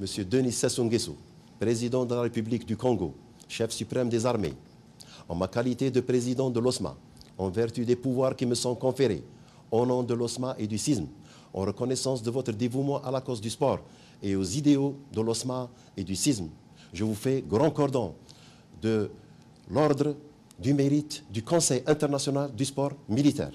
M. Denis Sassou Nguesso, président de la République du Congo, chef suprême des armées, en ma qualité de président de l'OSMA, en vertu des pouvoirs qui me sont conférés, au nom de l'OSMA et du CISM, en reconnaissance de votre dévouement à la cause du sport et aux idéaux de l'OSMA et du CISM, je vous fais grand cordon de l'ordre du mérite du Conseil international du sport militaire.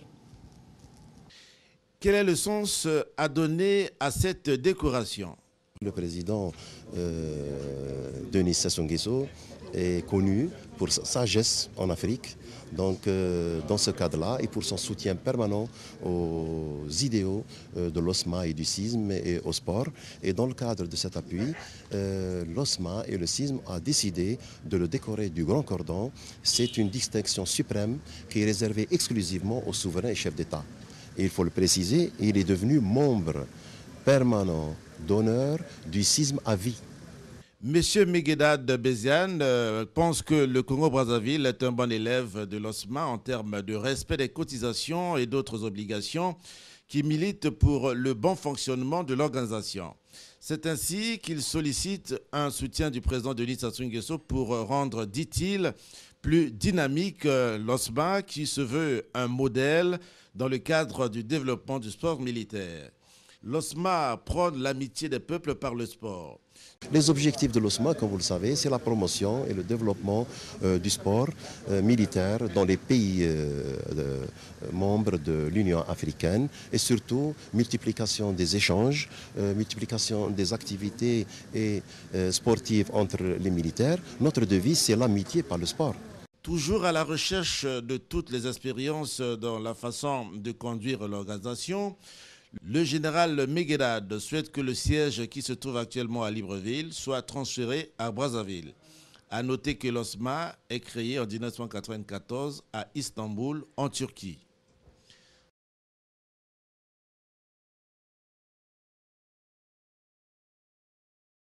Quel est le sens à donner à cette décoration? Le président euh, Denis Sassou Nguesso est connu pour sa sagesse en Afrique, donc euh, dans ce cadre-là, et pour son soutien permanent aux idéaux euh, de l'OSMA et du CISM et au sport. Et dans le cadre de cet appui, l'OSMA et le CISM ont décidé de le décorer du Grand Cordon. C'est une distinction suprême qui est réservée exclusivement aux souverains et chefs d'État. Il faut le préciser, il est devenu membre permanent d'honneur du CISM à vie. Monsieur de Béziane euh, pense que le Congo-Brazzaville est un bon élève de l'OSMA en termes de respect des cotisations et d'autres obligations qui militent pour le bon fonctionnement de l'organisation. C'est ainsi qu'il sollicite un soutien du président Denis Sassou Nguesso pour rendre, dit-il, plus dynamique euh, l'OSMA qui se veut un modèle dans le cadre du développement du sport militaire. L'OSMA prône l'amitié des peuples par le sport. Les objectifs de l'OSMA, comme vous le savez, c'est la promotion et le développement euh, du sport euh, militaire dans les pays euh, membres de l'Union africaine et surtout multiplication des échanges, multiplication des activités et, sportives entre les militaires. Notre devise, c'est l'amitié par le sport. Toujours à la recherche de toutes les expériences dans la façon de conduire l'organisation, le général Megedad souhaite que le siège qui se trouve actuellement à Libreville soit transféré à Brazzaville. A noter que l'OSMA est créé en 1994 à Istanbul, en Turquie.